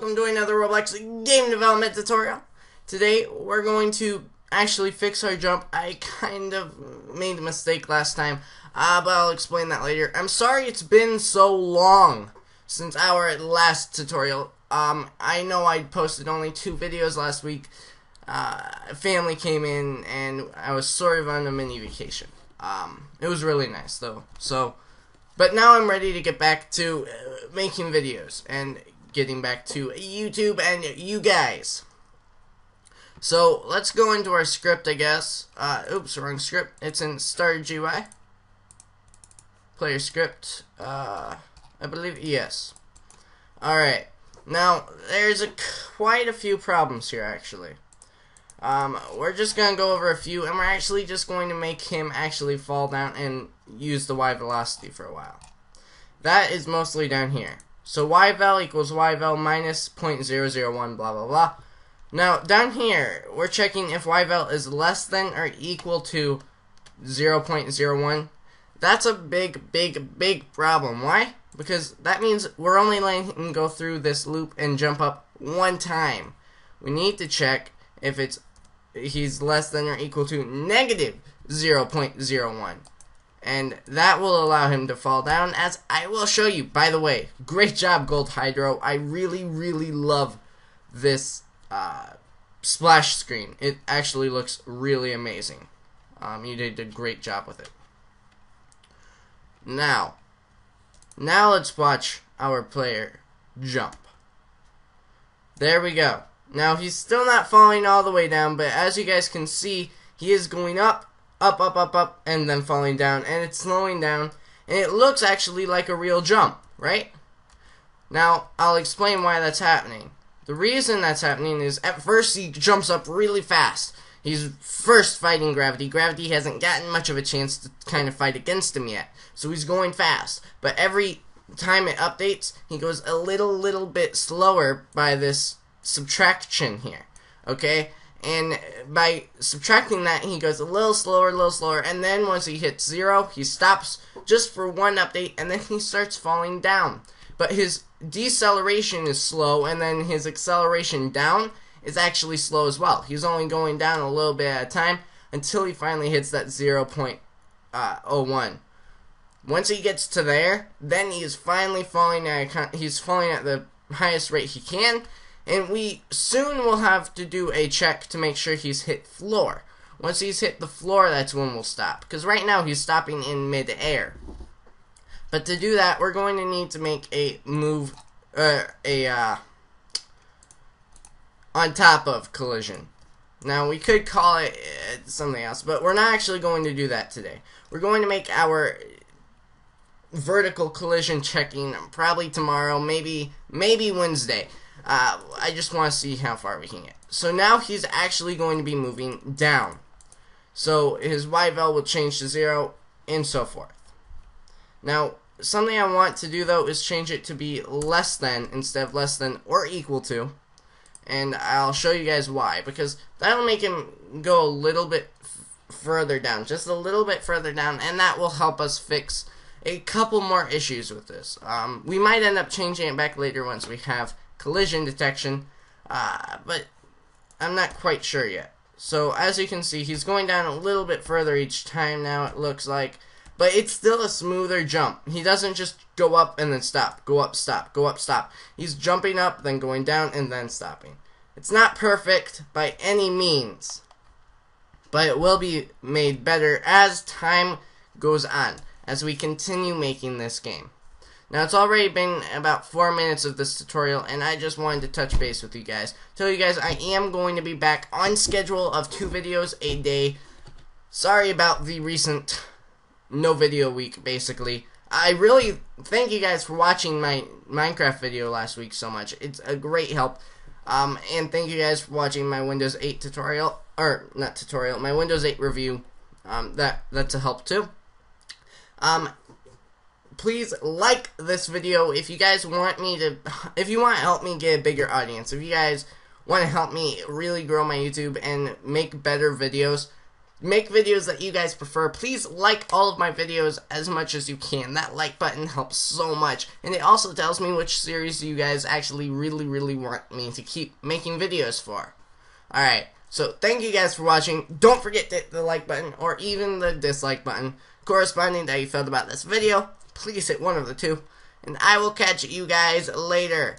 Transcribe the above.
welcome to another Roblox game development tutorial. Today we're going to actually fix our jump. I kind of made a mistake last time, uh, but I'll explain that later. I'm sorry it's been so long since our last tutorial. Um, I know I posted only two videos last week. Uh, family came in and I was sort of on a mini vacation. Um, it was really nice though. So, but now I'm ready to get back to uh, making videos and getting back to YouTube and you guys. So let's go into our script, I guess. Uh, oops, wrong script. It's in Star GUI. Player script. Uh, I believe yes. All right. Now there's a quite a few problems here actually. Um, we're just gonna go over a few, and we're actually just going to make him actually fall down and use the y velocity for a while. That is mostly down here. So yvel equals yvel minus 0.001 blah blah blah. Now down here we're checking if yvel is less than or equal to 0.01. That's a big big big problem. Why? Because that means we're only letting him go through this loop and jump up one time. We need to check if it's he's less than or equal to negative 0.01 and that will allow him to fall down as I will show you. By the way, great job Gold Hydro. I really really love this uh, splash screen. It actually looks really amazing. Um, you did a great job with it. Now, now let's watch our player jump. There we go. Now he's still not falling all the way down, but as you guys can see, he is going up up, up, up, up, and then falling down, and it's slowing down, and it looks actually like a real jump, right? Now, I'll explain why that's happening. The reason that's happening is at first he jumps up really fast. He's first fighting gravity. Gravity hasn't gotten much of a chance to kind of fight against him yet. So he's going fast. But every time it updates, he goes a little, little bit slower by this subtraction here. Okay? And by subtracting that he goes a little slower a little slower. And then once he hits zero he stops just for one update and then he starts falling down. But his deceleration is slow and then his acceleration down is actually slow as well. He's only going down a little bit at a time until he finally hits that 0.01 uh, once he gets to there then he is finally falling at he's falling at the highest rate he can and we soon will have to do a check to make sure he's hit floor. Once he's hit the floor, that's when we'll stop. Because right now he's stopping in mid-air. But to do that, we're going to need to make a move, uh, a, uh, on top of collision. Now, we could call it uh, something else, but we're not actually going to do that today. We're going to make our vertical collision checking probably tomorrow, maybe, maybe Wednesday. Uh, I just want to see how far we can get. So now he's actually going to be moving down. So his Y-vel will change to 0 and so forth. Now, something I want to do though is change it to be less than instead of less than or equal to. And I'll show you guys why. Because that'll make him go a little bit further down. Just a little bit further down. And that will help us fix a couple more issues with this. Um, we might end up changing it back later once we have collision detection, uh, but I'm not quite sure yet. So as you can see, he's going down a little bit further each time now, it looks like. But it's still a smoother jump. He doesn't just go up and then stop, go up, stop, go up, stop. He's jumping up, then going down, and then stopping. It's not perfect by any means, but it will be made better as time goes on, as we continue making this game. Now it's already been about 4 minutes of this tutorial and I just wanted to touch base with you guys. Tell you guys I am going to be back on schedule of 2 videos a day. Sorry about the recent no video week basically. I really thank you guys for watching my Minecraft video last week so much. It's a great help. Um, and thank you guys for watching my Windows 8 tutorial, or not tutorial, my Windows 8 review. Um, that that's a help too. Um, please like this video if you guys want me to, if you want to help me get a bigger audience, if you guys want to help me really grow my YouTube and make better videos, make videos that you guys prefer. Please like all of my videos as much as you can. That like button helps so much. And it also tells me which series you guys actually really, really want me to keep making videos for. Alright, so thank you guys for watching. Don't forget to hit the like button or even the dislike button corresponding how you felt about this video. Please hit one of the two. And I will catch you guys later.